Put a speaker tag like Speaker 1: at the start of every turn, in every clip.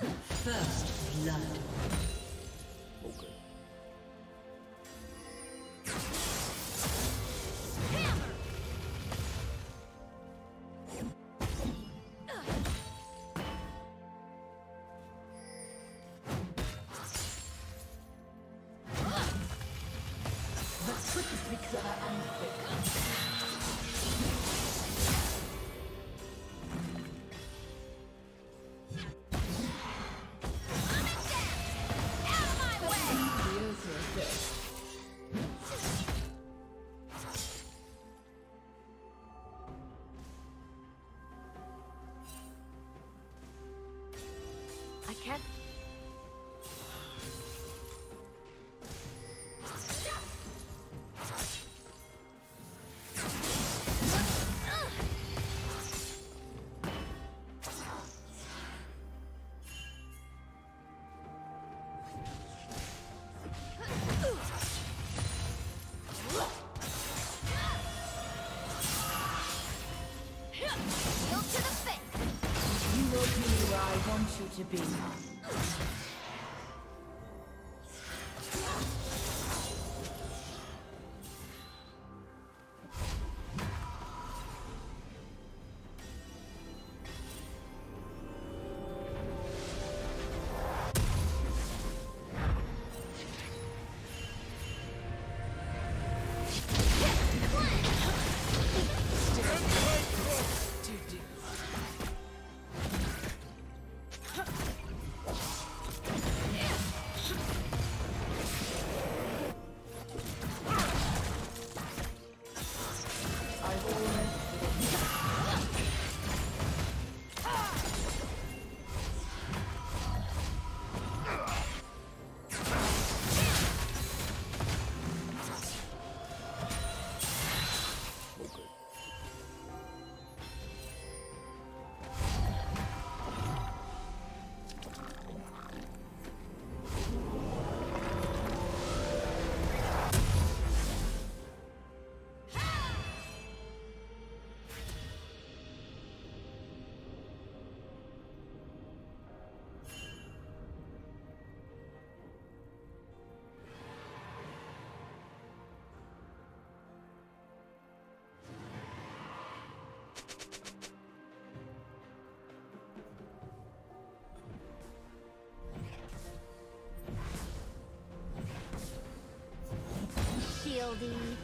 Speaker 1: First blood.
Speaker 2: Can't
Speaker 3: want you
Speaker 1: to be. Shieldy.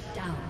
Speaker 1: Shut down.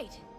Speaker 1: right.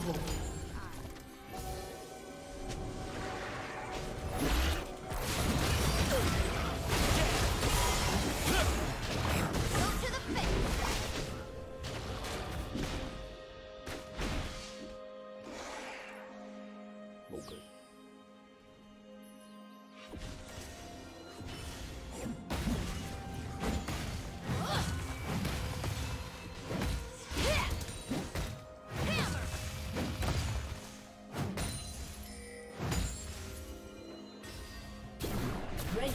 Speaker 2: trouble.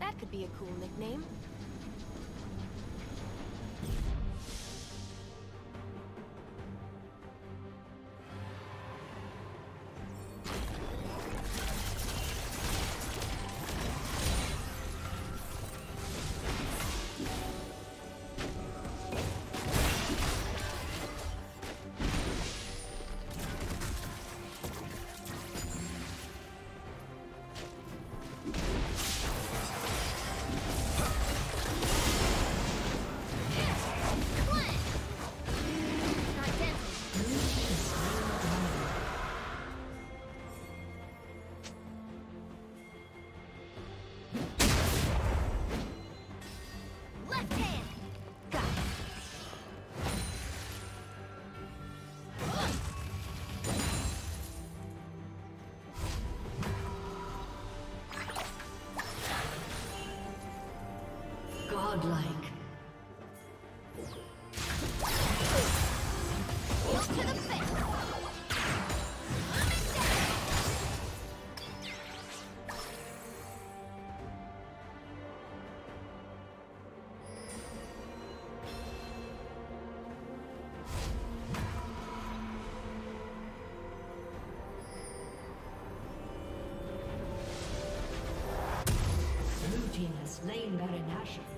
Speaker 1: That could be a cool nickname. Godlike. slain Baron Nashor.